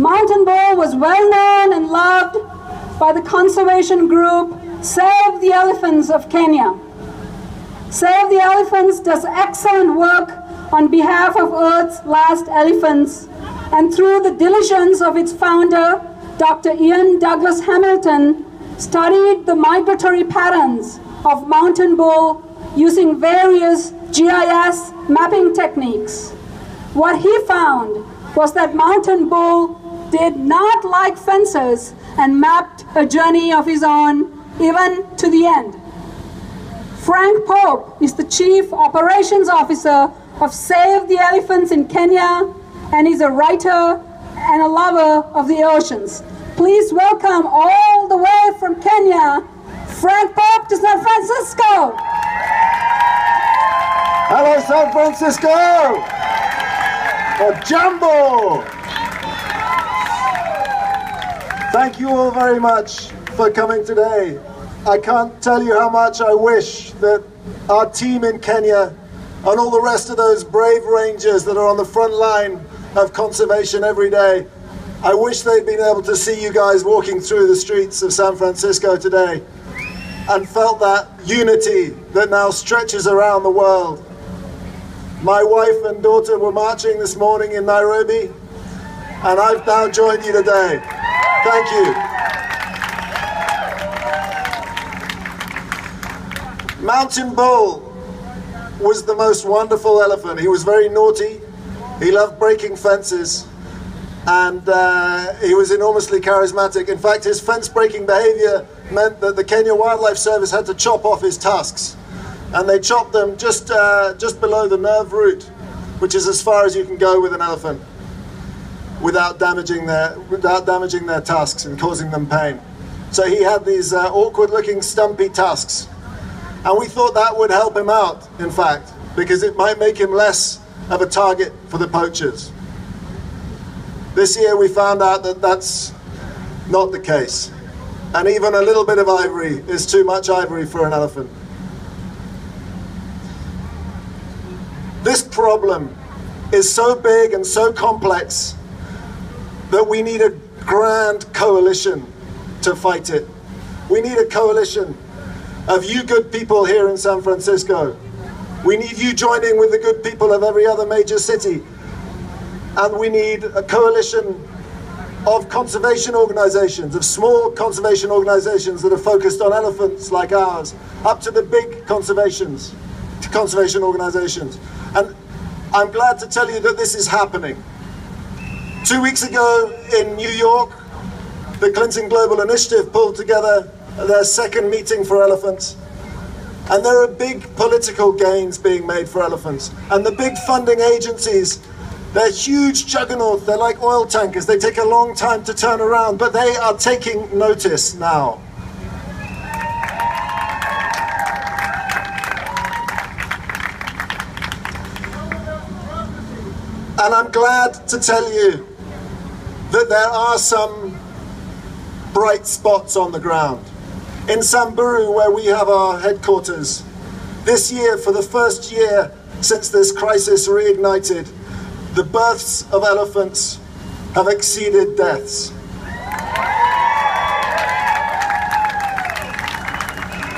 Mountain Bull was well known and loved by the conservation group Save the Elephants of Kenya. Save the Elephants does excellent work on behalf of Earth's last elephants, and through the diligence of its founder, Dr. Iain Douglas-Hamilton, studied the migratory patterns of mountain bull using various GIS mapping techniques. What he found was that mountain bull did not like fences and mapped a journey of his own even to the end. Frank Pope is the Chief Operations Officer of Save the Elephants in Kenya and is a writer and a lover of the oceans. Please welcome all the way from Kenya, Frank Pope to San Francisco. Hello, San Francisco! A Jambo! Thank you all very much for coming today. I can't tell you how much I wish that our team in Kenya and all the rest of those brave rangers that are on the front line of conservation every day, I wish they'd been able to see you guys walking through the streets of San Francisco today and felt that unity that now stretches around the world. My wife and daughter were marching this morning in Nairobi, and I've now joined you today. Thank you. Mountain Bull was the most wonderful elephant. He was very naughty. He loved breaking fences. And uh, he was enormously charismatic. In fact, his fence breaking behavior meant that the Kenya Wildlife Service had to chop off his tusks. And they chopped them just, uh, just below the nerve root, which is as far as you can go with an elephant without damaging their, without damaging their tusks and causing them pain. So he had these uh, awkward looking stumpy tusks. And we thought that would help him out, in fact, because it might make him less of a target for the poachers. This year we found out that that's not the case. And even a little bit of ivory is too much ivory for an elephant. This problem is so big and so complex that we need a grand coalition to fight it. We need a coalition of you good people here in San Francisco. We need you joining with the good people of every other major city. And we need a coalition of conservation organizations, of small conservation organizations that are focused on elephants like ours, up to the big conservations, conservation organizations. And I'm glad to tell you that this is happening. Two weeks ago in New York, the Clinton Global Initiative pulled together their second meeting for elephants. And there are big political gains being made for elephants. And the big funding agencies, they're huge juggernauts. They're like oil tankers. They take a long time to turn around, but they are taking notice now. And I'm glad to tell you that there are some bright spots on the ground in Samburu, where we have our headquarters. This year, for the first year since this crisis reignited, the births of elephants have exceeded deaths.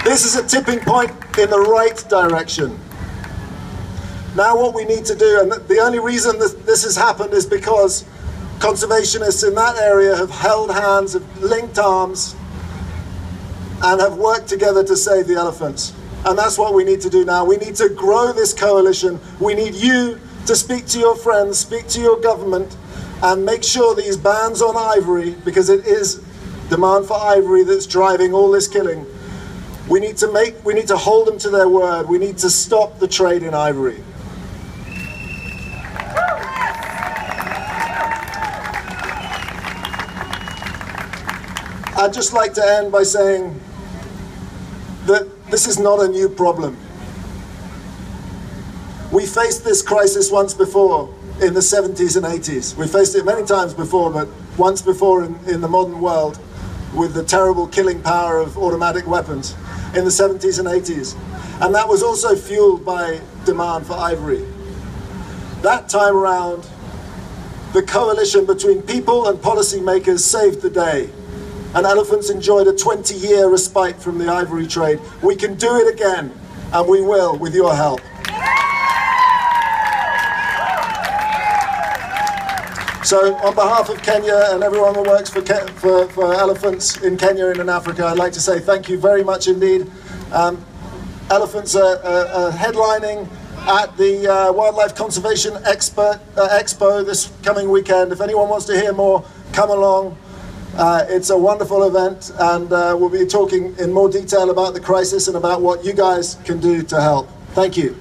This is a tipping point in the right direction. Now, what we need to do, and the only reason that this has happened is because conservationists in that area have held hands, have linked arms, and have worked together to save the elephants. And that's what we need to do now. We need to grow this coalition. We need you to speak to your friends, speak to your government, and make sure these bans on ivory, because it is demand for ivory that's driving all this killing. We need to make we need to hold them to their word. We need to stop the trade in ivory. I'd just like to end by saying that this is not a new problem. We faced this crisis once before in the 70s and 80s. We faced it many times before, but once before in, in the modern world with the terrible killing power of automatic weapons in the 70s and 80s. And that was also fueled by demand for ivory. That time around, the coalition between people and policymakers saved the day. And elephants enjoyed a 20 year respite from the ivory trade. We can do it again, and we will with your help. So, on behalf of Kenya and everyone that works for, for, for, elephants in Kenya and in Africa, I'd like to say thank you very much indeed. Um, elephants are, are, are, headlining at the uh, Wildlife Conservation Expert, uh, Expo this coming weekend. If anyone wants to hear more, come along. Uh, it's a wonderful event, and uh, we'll be talking in more detail about the crisis and about what you guys can do to help. Thank you.